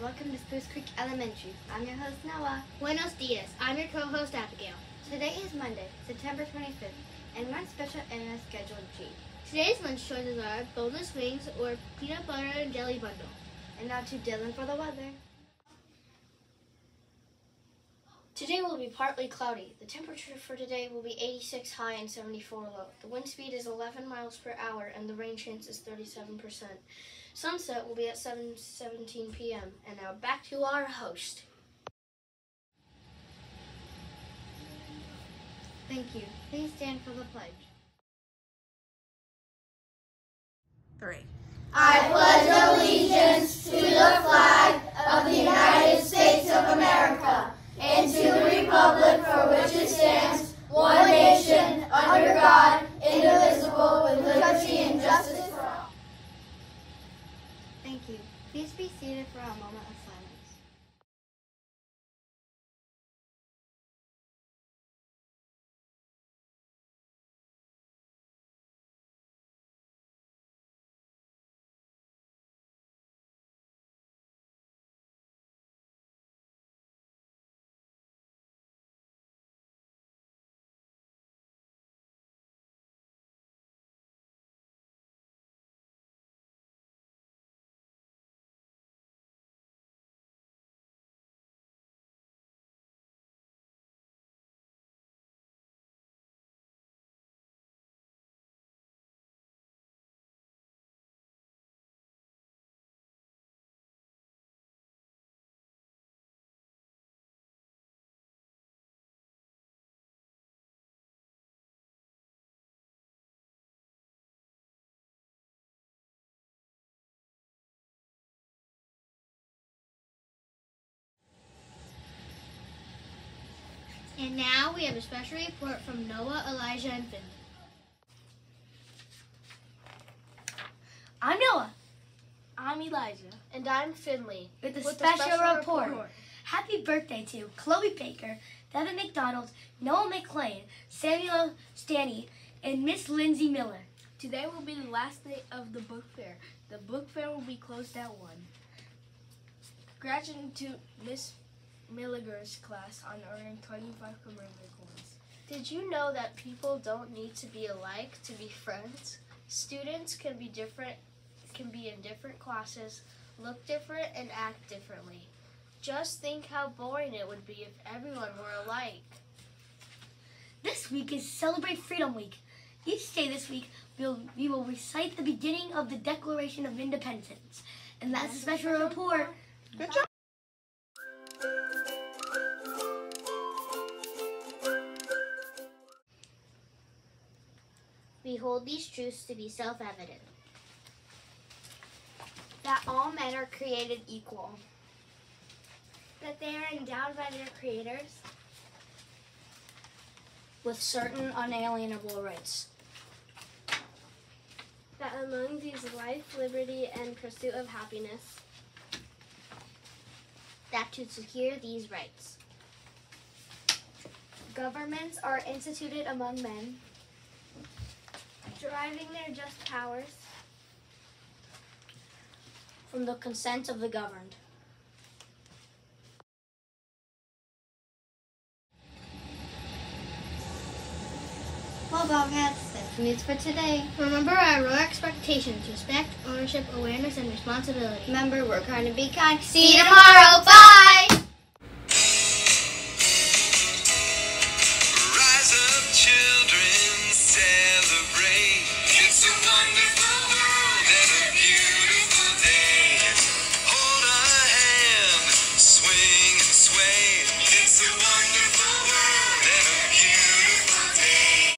welcome to Spruce Creek Elementary. I'm your host, Noah. Buenos dias. I'm your co-host, Abigail. Today is Monday, September 25th, and one special in our scheduled G. Today's lunch choices are boneless wings or peanut butter and jelly bundle. And now to Dylan for the weather. Today will be partly cloudy. The temperature for today will be 86 high and 74 low. The wind speed is 11 miles per hour and the rain chance is 37%. Sunset will be at 7:17 p.m. And now back to our host. Thank you. Please stand for the pledge. Three. I pledge allegiance to the flag of the United States of America and to the republic for which it stands, one nation, under God, indivisible, with liberty and justice for all. Thank you. Please be seated for a moment of silence. And now we have a special report from Noah, Elijah, and Finley. I'm Noah I'm Elijah. And I'm Finley. with a With a special, special report. report. Happy birthday to Chloe Baker, Devin McDonald, Noah McLean, Samuel Stanny, and Miss Lindsay Miller. Today will be the last day of the book fair. The book fair will be closed at 1. Gratitude to Miss Milliger's class on earning 25 commemorative coins. Did you know that people don't need to be alike to be friends? Students can be different can be in different classes, look different and act differently. Just think how boring it would be if everyone were alike. This week is Celebrate Freedom Week. Each day this week, we'll, we will recite the beginning of the Declaration of Independence. And that's a special report. Good job. Hold these truths to be self-evident. That all men are created equal. That they are endowed by their creators. With certain unalienable rights. That among these life, liberty, and pursuit of happiness. That to secure these rights. Governments are instituted among men. Deriving their just powers. From the consent of the governed. Well, Bobcats, that's the news for today. Remember our royal expectations, respect, ownership, awareness, and responsibility. Remember, we're going to be kind. See you tomorrow. Bye!